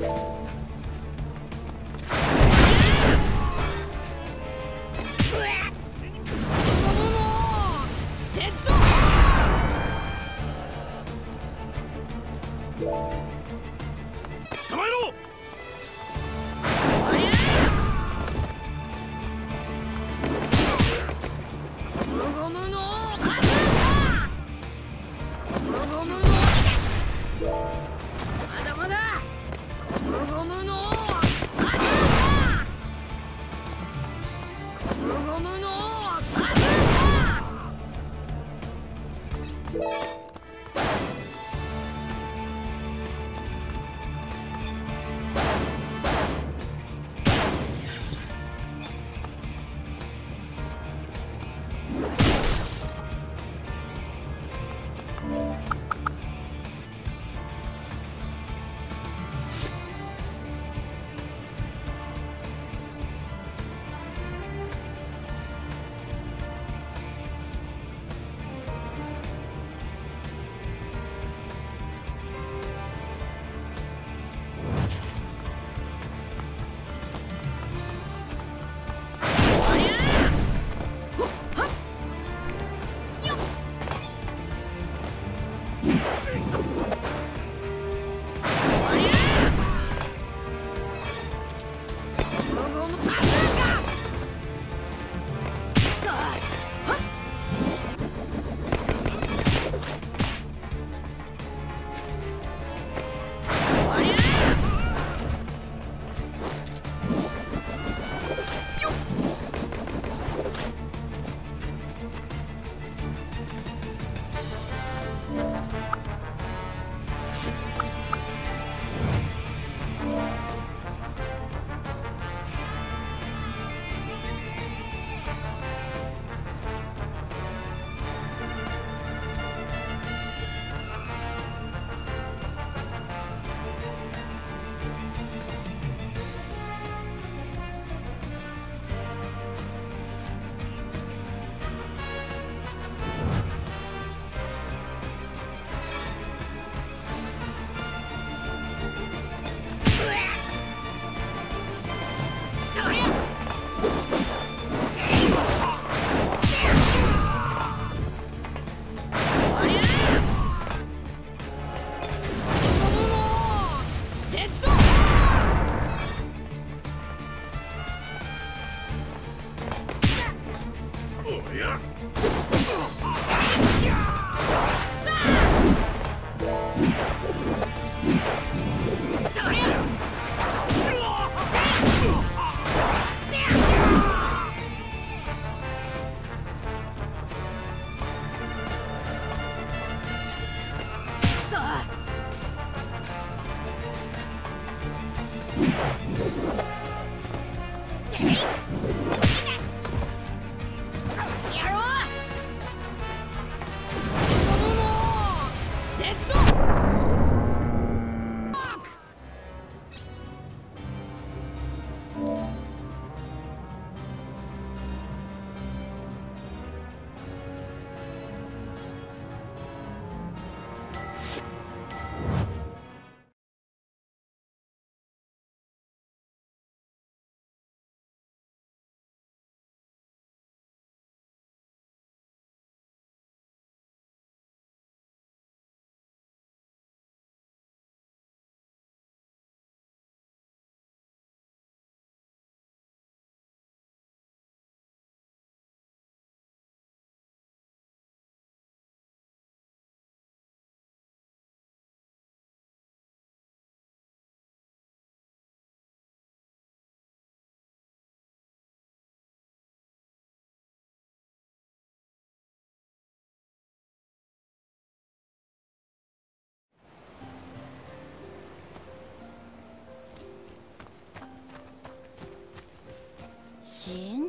Bye.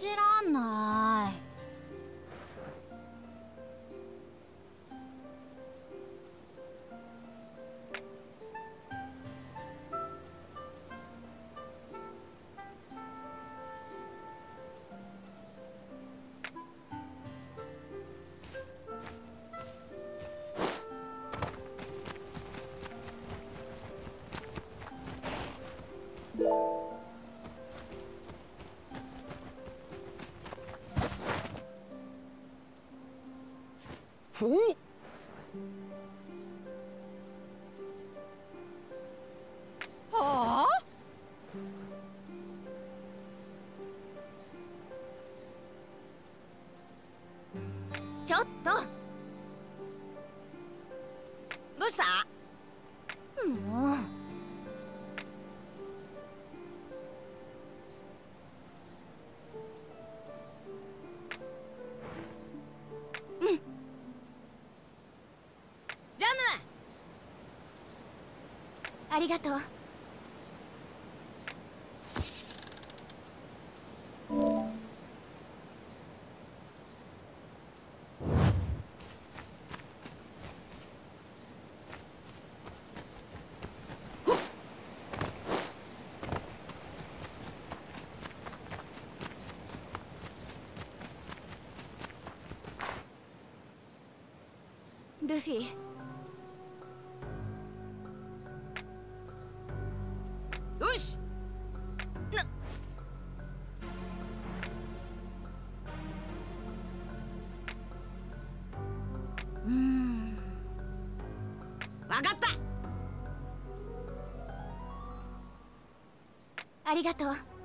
じらおはあ？ちょっと。りがとう。ルフィ。ありがとう。